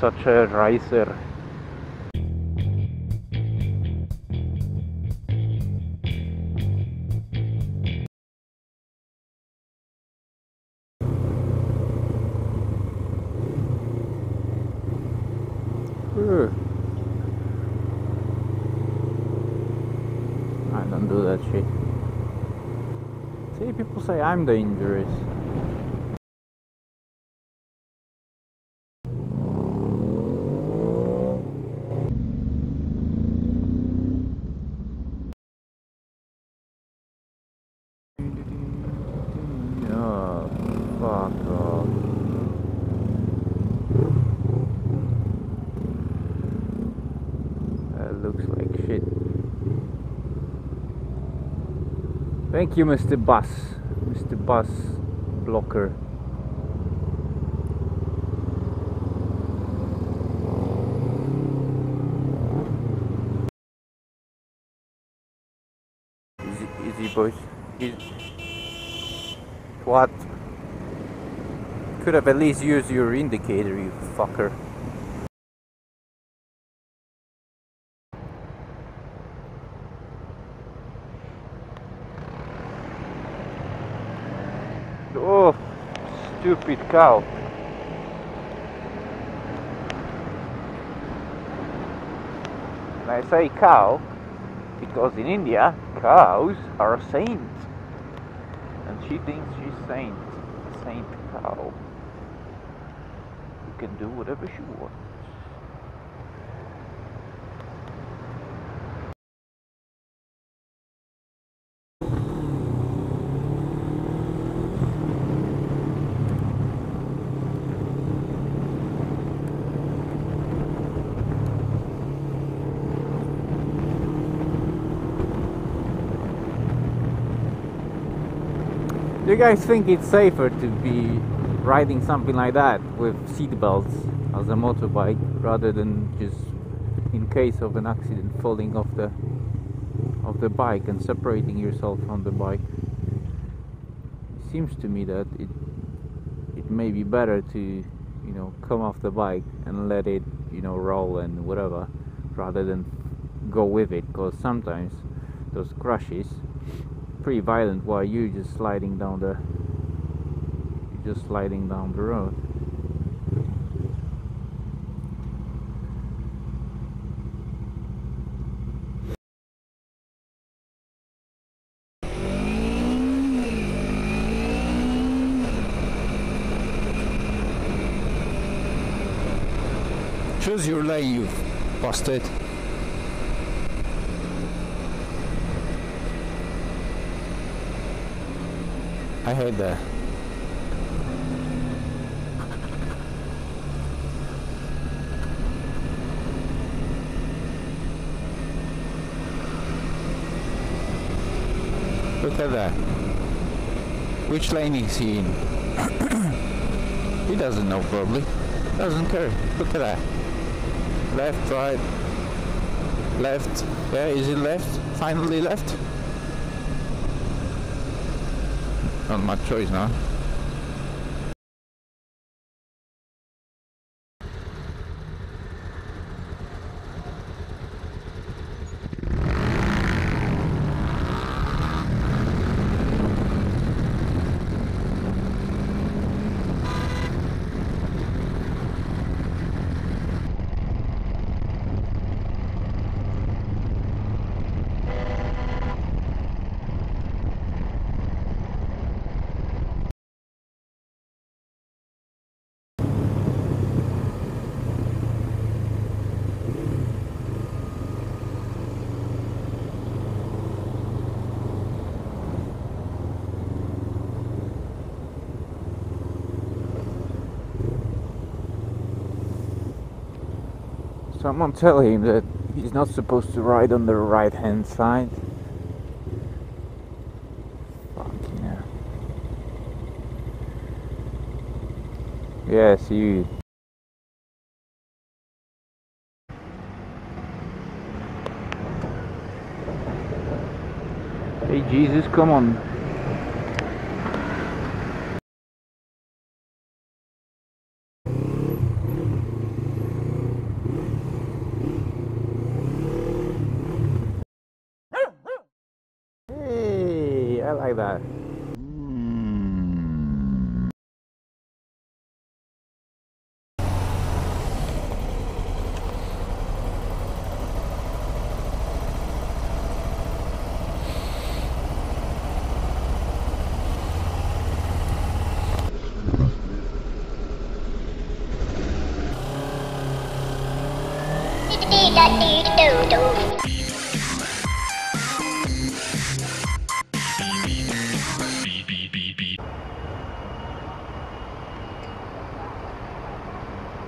such a riser. Hmm. I don't do that shit. See, people say I'm. Oh, fuck off. That looks like shit. Thank you, Mr. Bus. Mr. Bus Blocker. Easy, easy boys. Easy. What? Could have at least used your indicator, you fucker. Oh, stupid cow. And I say cow because in India, cows are a saint. And she thinks she's saint. Saint cow. Can do whatever she wants. Do you guys think it's safer to be riding something like that with seat belts as a motorbike rather than just in case of an accident falling off the of the bike and separating yourself from the bike? Seems to me that it it may be better to you know come off the bike and let it you know roll and whatever rather than go with it because sometimes those crashes pretty violent while you just sliding down the just sliding down the road Choose your lane, you bastard. I hate that. Look at that. Which lane is he in? he doesn't know probably. Doesn't care. Look at that. Left, right, left. Yeah, is it left? Finally left? Not much choice now. Someone tell him that he's not supposed to ride on the right hand side hell. Yes, you. Hey Jesus, come on. I like that.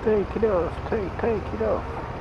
Take it off, take, take it off.